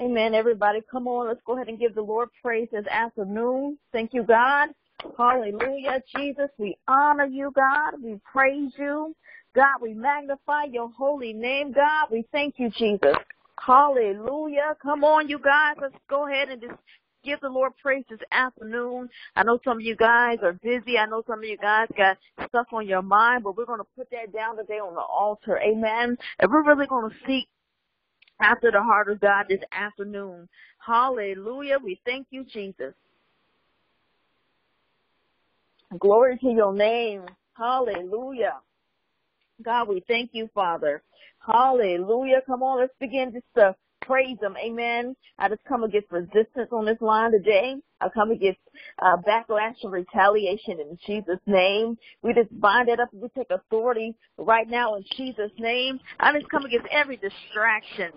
Amen. Everybody, come on. Let's go ahead and give the Lord praise this afternoon. Thank you, God. Hallelujah. Jesus, we honor you, God. We praise you. God, we magnify your holy name, God. We thank you, Jesus. Hallelujah. Come on, you guys. Let's go ahead and just give the Lord praise this afternoon. I know some of you guys are busy. I know some of you guys got stuff on your mind, but we're going to put that down today on the altar. Amen. And we're really going to seek after the heart of God this afternoon. Hallelujah. We thank you, Jesus. Glory to your name. Hallelujah. God, we thank you, Father. Hallelujah. Come on, let's begin just to praise him. Amen. I just come against resistance on this line today. I come against uh, backlash and retaliation in Jesus' name. We just bind it up we take authority right now in Jesus' name. I just come against every distraction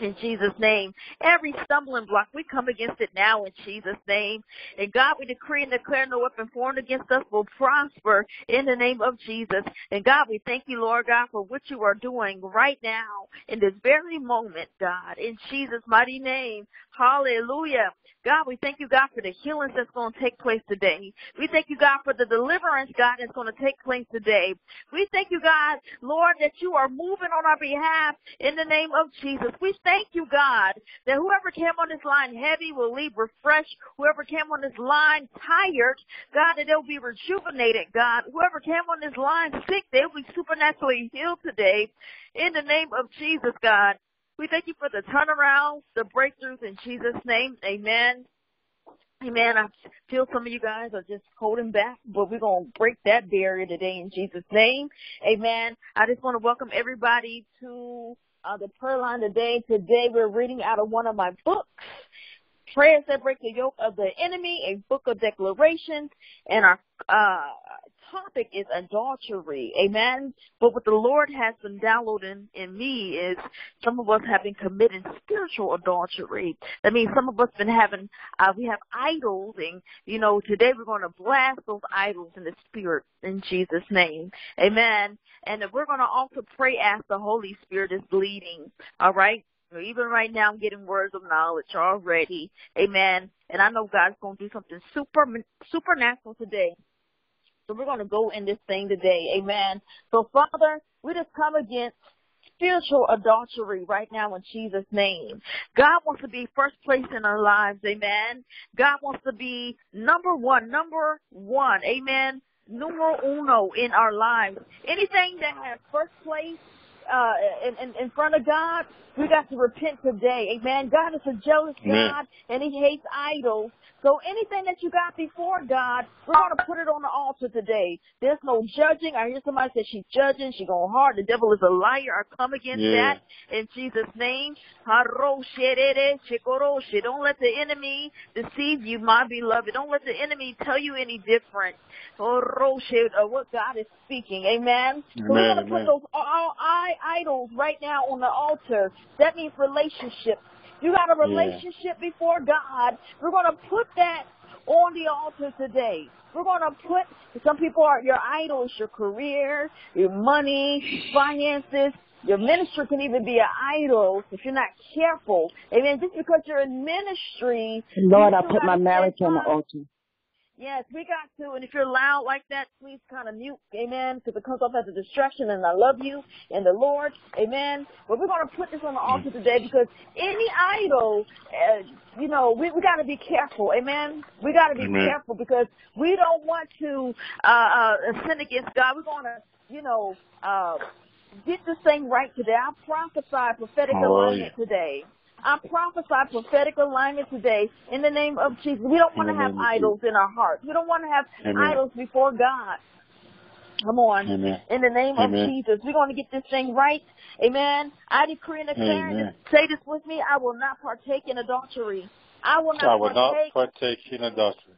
in Jesus' name. Every stumbling block, we come against it now in Jesus' name. And God, we decree and declare no weapon formed against us will prosper in the name of Jesus. And God, we thank you, Lord God, for what you are doing right now in this very moment, God, in Jesus' mighty name. Hallelujah. God, we thank you, God, for the healings that's going to take place today. We thank you, God, for the deliverance, God, that's going to take place today. We thank you, God, Lord, that you are moving on our behalf in the name of Jesus. We thank you, God, that whoever came on this line heavy will leave refreshed. Whoever came on this line tired, God, that they'll be rejuvenated, God. Whoever came on this line sick, they'll be supernaturally healed today in the name of Jesus, God. We thank you for the turnarounds, the breakthroughs in Jesus' name. Amen. Amen. I feel some of you guys are just holding back, but we're going to break that barrier today in Jesus' name. Amen. I just want to welcome everybody to uh, the prayer line today. Today we're reading out of one of my books. Prayers that break the yoke of the enemy, a book of declarations, and our uh, topic is adultery. Amen. But what the Lord has been downloading in me is some of us have been committing spiritual adultery. That means some of us been having, uh, we have idols and, you know, today we're going to blast those idols in the spirit in Jesus name. Amen. And we're going to also pray as the Holy Spirit is leading. All right. Even right now, I'm getting words of knowledge already. Amen. And I know God's going to do something super, supernatural today. So we're going to go in this thing today. Amen. So Father, we just come against spiritual adultery right now in Jesus' name. God wants to be first place in our lives. Amen. God wants to be number one, number one. Amen. Numero uno in our lives. Anything that has first place uh, in, in, in front of God, we got to repent today. Amen. God is a jealous Amen. God and he hates idols. So anything that you got before God, we're going to put it on the altar today. There's no judging. I hear somebody say she's judging. She's going hard. The devil is a liar. I come against yeah. that in Jesus' name. Don't let the enemy deceive you, my beloved. Don't let the enemy tell you any different. What God is speaking. Amen. Amen so we're going to put those all idols right now on the altar. That means relationships. You got a relationship yeah. before God. We're going to put that on the altar today. We're going to put, some people are your idols, your career, your money, finances. Your ministry can even be an idol if you're not careful. Amen. Just because you're in ministry. Lord, I put my marriage on the altar. Yes, we got to. And if you're loud like that, please kind of mute. Amen. Because it comes off as a distraction. And I love you and the Lord. Amen. But we're going to put this on the altar today because any idol, uh, you know, we, we got to be careful. Amen. We got to be Amen. careful because we don't want to uh, uh, sin against God. We're going to, you know, uh, get this thing right today. I prophesy prophetic alignment today. I prophesy prophetic alignment today in the name of Jesus. We don't want to have idols in our hearts. We don't want to have Amen. idols before God. Come on. Amen. In the name Amen. of Jesus. We're going to get this thing right. Amen. I decree and declare, and say this with me, I will not partake in adultery. I will not, I will partake, not partake in adultery.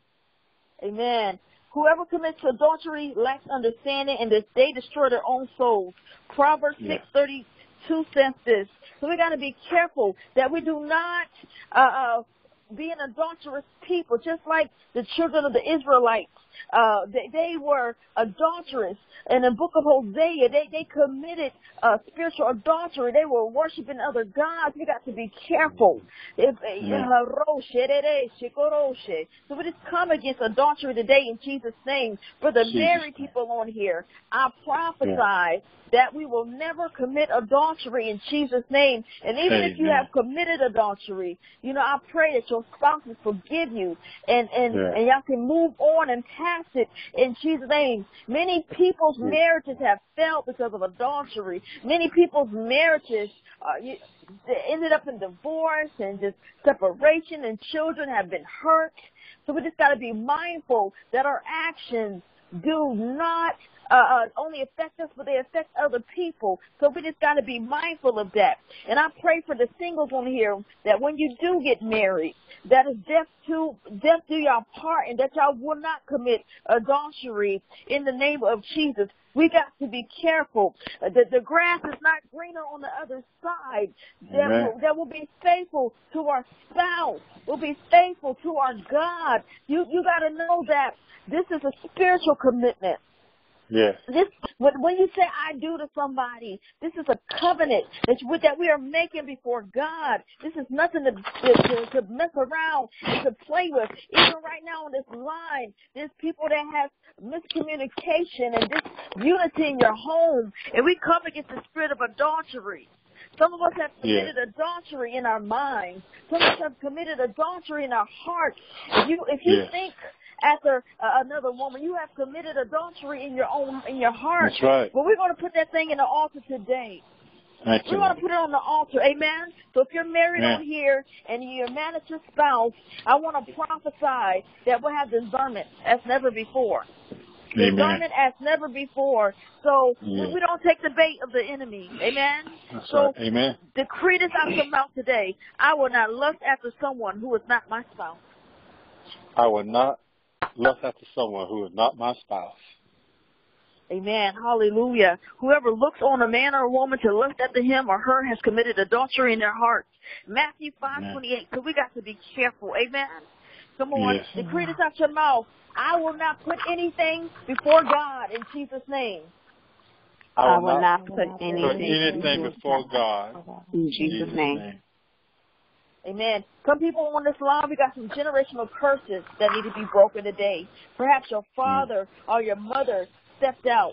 Amen. Whoever commits adultery lacks understanding, and they destroy their own souls. Proverbs yeah. 6.32 says senses. so we got to be careful that we do not uh, uh, be an adulterous people, just like the children of the Israelites. uh, they, they were adulterous. And In the book of Hosea, they, they committed uh, spiritual adultery. They were worshiping other gods. We got to be careful. If, so we just come against adultery today in Jesus' name. For the married people on here, I prophesy that we will never commit adultery in Jesus' name. And even if you have committed adultery, you know, I pray that your spouse will forgive you and, and, Yeah. and y'all can move on and pass it in Jesus' name. Many people's Yeah. marriages have failed because of adultery. Many people's marriages uh, you, ended up in divorce and just separation and children have been hurt. So we just got to be mindful that our actions do not uh, uh, only affect us, but they affect other people. So we just got to be mindful of that. And I pray for the singles on here that when you do get married, that is death to death do y'all part, and that y'all will not commit adultery in the name of Jesus. We got to be careful. Uh, The, the grass is not greener on the other side. That will, that will be faithful to our spouse. Will be faithful to our God. You you got to know that this is a spiritual commitment. Yes. This when when you say I do to somebody, this is a covenant that you, that we are making before God. This is nothing to, to to mess around and to play with. Even right now on this line, there's people that have miscommunication and disunity in your home, and we come against the spirit of adultery. Some of us have Yeah. committed adultery in our minds. Some of us have committed adultery in our hearts. If you if you Yes. think after uh, another woman, you have committed adultery in your own in your heart. That's right. But we're going to put that thing in the altar today. Thank We're going to put it on the altar. Amen. So if you're married Amen. on here and you're mad at your spouse, I want to prophesy that we'll have discernment as never before. Amen. Discernment as never before. So Yeah. we, we don't take the bait of the enemy. Amen. That's so right. Amen. decree this out your mouth today. I will not lust after someone who is not my spouse. I will not lust after someone who is not my spouse. Amen. Hallelujah. Whoever looks on a man or a woman to lust after him or her has committed adultery in their hearts. Matthew five twenty eight. So we got to be careful. Amen. Come on. Yes. Decree this out your mouth. I will not put anything before God in Jesus' name. I will not put put anything anything before God. in Jesus' name. Amen. Some people on this line, we got some generational curses that need to be broken today. Perhaps your father or your mother stepped out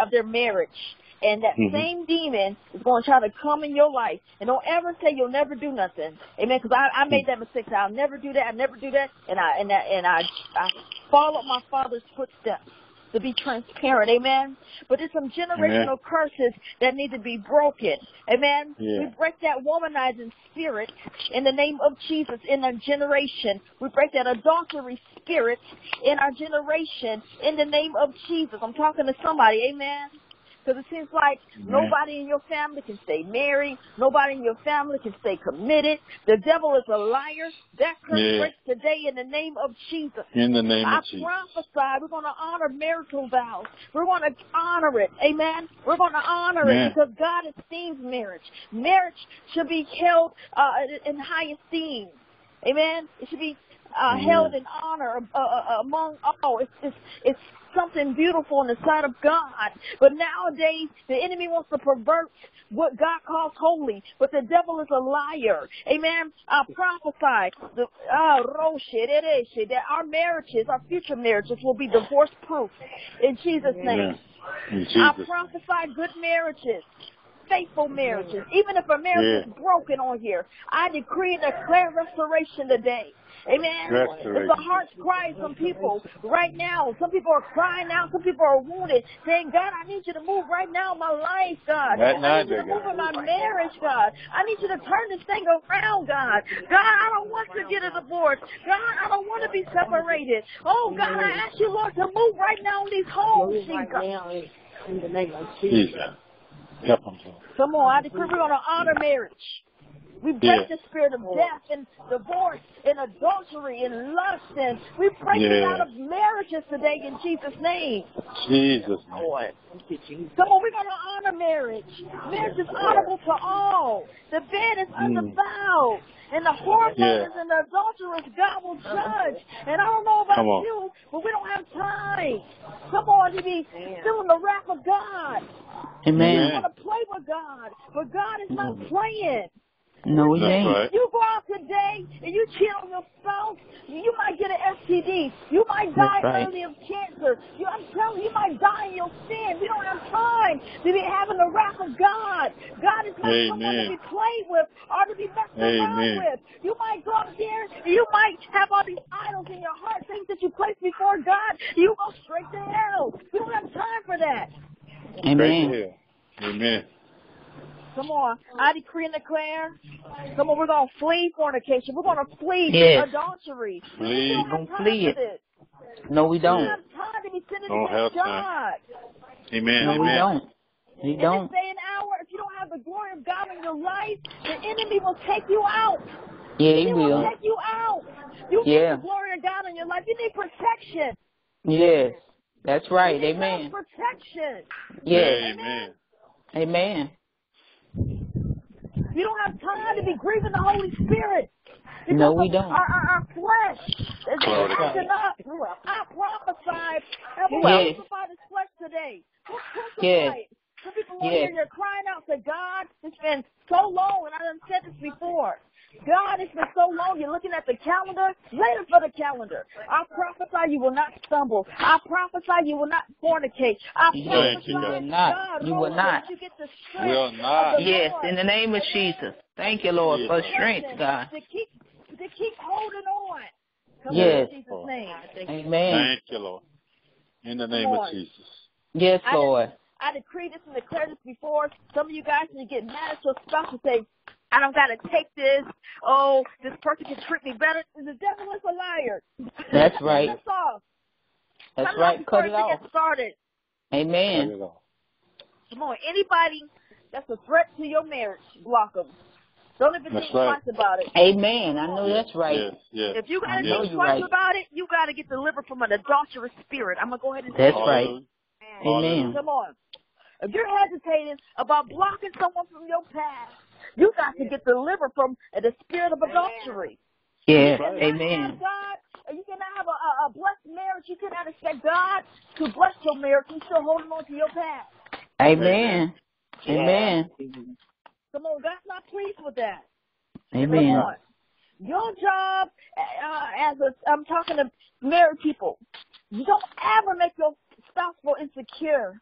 of their marriage. And that Mhm. same demon is going to try to come in your life. And don't ever say you'll never do nothing. Amen. Because I, I made that mistake. I'll never do that. I never do that. And I and I, and I, I followed my father's footsteps to be transparent. Amen. But there's some generational curses that need to be broken. Amen. Yeah. We break that womanizing spirit in the name of Jesus in our generation. We break that adultery spirit in our generation in the name of Jesus. I'm talking to somebody. Amen. Because it seems like nobody in your family can stay married. Nobody in your family can stay committed. The devil is a liar. That curse Yeah. breaks today in the name of Jesus. In the name I of Jesus. I prophesy we're going to honor marital vows. We're going to honor it. Amen. We're going to honor Amen. it because God esteems marriage. Marriage should be held uh, in high esteem. Amen. It should be uh, held in honor uh, uh, among all. It's, it's, it's something beautiful in the sight of God. But nowadays, the enemy wants to pervert what God calls holy, but the devil is a liar. Amen. I prophesy the, uh, that our marriages, our future marriages will be divorce proof in Jesus' name. In I prophesy good marriages, faithful marriages. Even if a marriage Yeah. is broken on here, I decree and declare restoration today. Amen. Restoration. It's a heart's cry. from people right now, some people are crying out. Some people are wounded, saying, "God, I need you to move right now in my life, God. Right I need you to move God. in my marriage, God. I need you to turn this thing around, God. God, I don't want to get a divorce. God, I don't want to be separated. Oh, God, I ask you, Lord, to move right now in these homes, Jesus. in the name of Jesus. Help them, Lord. Come on, I decree we're going to honor marriage. We break Yeah. the spirit of death and divorce and adultery and lust and we break it Yeah. out of marriages today in Jesus' name. Jesus. name. Lord. Thank you, Come on, we're going to honor marriage. Marriage is honorable to all. The bed is Mm. Undefiled. And the whoremongers and the adulterers, God will judge. And I don't know about you, but we don't have time. Come on, to be still in the wrath of God. We Amen. want to play with God, but God is not mm. playing. No, he ain't. right. You go out today and you cheat on your spouse, you might get an STD. You might die That's right. early of cancer. You, I'm telling you, you might die in your sin. We don't have time to be having the wrath of God. God is not someone to be played with or to be messed around with. You might go out there and you might have all these idols in your heart, things that you place before God. You go straight to hell. We don't have time for that. Amen. Amen. Come on. I decree and declare. Come on, we're going to flee fornication. We're going to flee Yes. adultery. Flee. We don't have Gonna time flee for it. this. No, we We don't don't. have time to be Don't have God. time. Amen. No, we don't. We In this don't. day and hour, if you don't have the glory of God in your life, the enemy will take you out. Yeah, He he will will. take you out. You Yeah. need the glory of God in your life. You need protection. Yes. That's right. You need Amen. Protection. Yes. Amen. Amen. You don't have time to be grieving the Holy Spirit. Because No, we don't. Our, our, our flesh is Glory to up. I prophesy. I will Yes. crucify this flesh today. We'll crucify Yes. it. Some people over Yes. here, they're crying out to God. It's been so long, and I done said this before. God, it's been so long. You're looking at the calendar. Later for the calendar. I prophesy you will not stumble. I prophesy you will not fornicate. I Yes, prophesy you will not. God, You will not. You get the strength Will not. Yes. Lord. In the name of Jesus. Thank you, Lord, for strength, God. To keep, to keep holding on. Come Yes. in Jesus' name. Amen. Thank you, Lord. In the name of Jesus. Yes, I Lord. I decree this and declare this before. Some of you guys need to get mad at your spouse and say, I don't gotta take this. Oh, this person can treat me better. The devil is a liar. That's right. Cut this off. That's Cut right. before Cut it off. Get started. Cut Amen. it off. Come on, anybody that's a threat to your marriage, block them. Don't even That's think right. twice about it. Amen. I know that's right. Yes, yes. If you gotta know think twice right. about it, you gotta get delivered from an adulterous spirit. I'm gonna go ahead and That's say right. Hallelujah. Amen. Come on. If you're hesitating about blocking someone from your past, you got to get delivered from the spirit of adultery. Yes. You cannot Amen. God, you cannot have a, a, a blessed marriage. You cannot expect God to bless your marriage. You're still holding on to your past. Amen. Amen. Come on, God's not pleased with that. Amen. Come. Your job, uh, as a, I'm talking to married people, you don't ever make your spouse feel insecure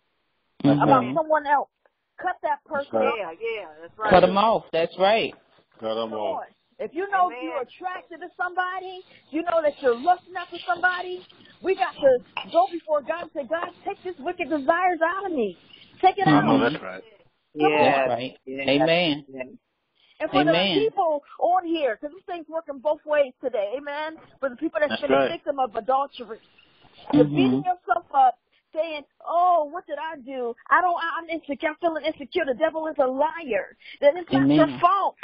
about Mhm. someone else. Cut that person right. off. Yeah, yeah, that's right. Cut them off. That's right. Cut them Come off. If you know Amen. you're attracted to somebody, you know that you're lusting after somebody, we got to go before God and say, God, take this wicked desires out of me. Take it I out. know Mhm. that's right. Yes. That's right. yes, Amen. yes. And for Amen. the people on here, because this thing's working both ways today, amen? For the people that's That's been right. a victim of adultery, you're Mhm. beating yourself up, saying, "Oh, what did I do? I don't. I'm insecure. I'm feeling insecure. The devil is a liar. That it's not your fault.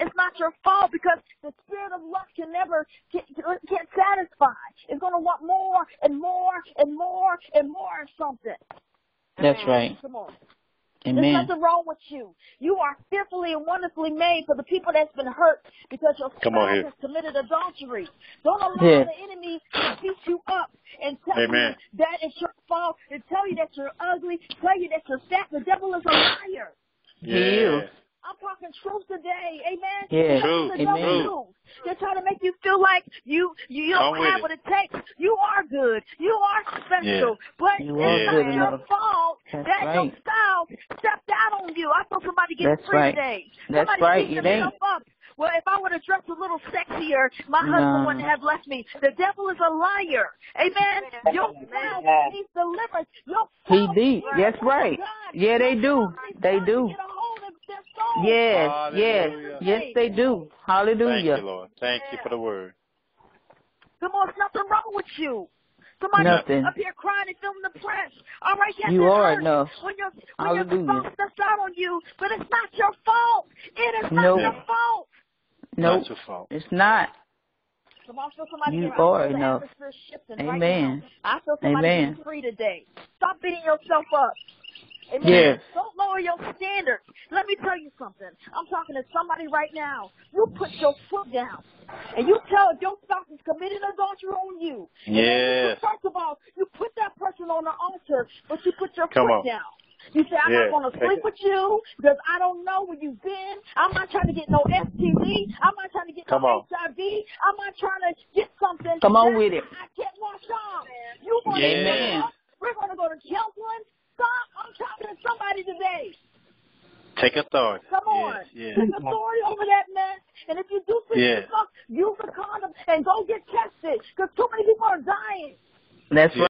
It's not your fault because the spirit of lust can never can, can't satisfy. It's going to want more and more and more and more of something. That's right. Come on. There's Amen. nothing wrong with you. You are fearfully and wonderfully made for the people that's been hurt because your Come on spouse here. has committed adultery. Don't allow Yes. the enemy to beat you up and tell Amen. you that it's your fault, and tell you that you're ugly, tell you that you're fat. The devil is a liar. He is. Yeah. I'm talking truth today, amen. Yes. That's what the Amen. devil do. They're trying to make you feel like you you, you don't have it. what it takes. You are good. You are special. But You are it's not your enough. fault That's that your right. spouse stepped out on you. I saw somebody get That's free right. today. That's somebody right. beat It themselves ain't. up. Well, if I would have dressed a little sexier, my No. husband wouldn't have left me. The devil is a liar. Amen. Your spouse Amen. needs deliverance. Your He spouse did. needs That's right. word of God. Yeah, they do. They God to do. get a hold of their soul. Yes. Hallelujah. Yes. Yes, they do. Hallelujah. Thank Hallelujah. you, Lord. Thank you for the word. Come on, there's nothing wrong with you. Somebody Nothing. up here crying and feeling depressed. All right, yes, You are hurts enough. when your when your Hallelujah. spouse steps out on you, but it's not your fault. It is not Nope. your fault. No, Nope. Not your fault. It's not. Come on, I feel somebody You here. I feel are enough. atmosphere shifting right Amen. now. I feel somebody Amen. getting free today. Stop beating yourself up. Amen. Yes. Don't lower your standards. Let me tell you something. I'm talking to somebody right now. You put your foot down. And you tell if your spouse is committing adultery on you. And then you- First of all, you put that person on the altar, but you put your Come foot on. down. You say, I'm Yeah, not going to sleep with you because I don't know where you've been. I'm not trying to get no STD. I'm not trying to get Come no on. HIV. I'm not trying to get something. Come on with it. I can't wash off. You want Amen. to We're going to go to counseling. Stop. I'm talking to somebody today. Take authority. Come on. Yes, Take authority over that mess. And if you do sleep Yeah. with yourself, use a condom and go get tested because too many people are dying. That's Yeah.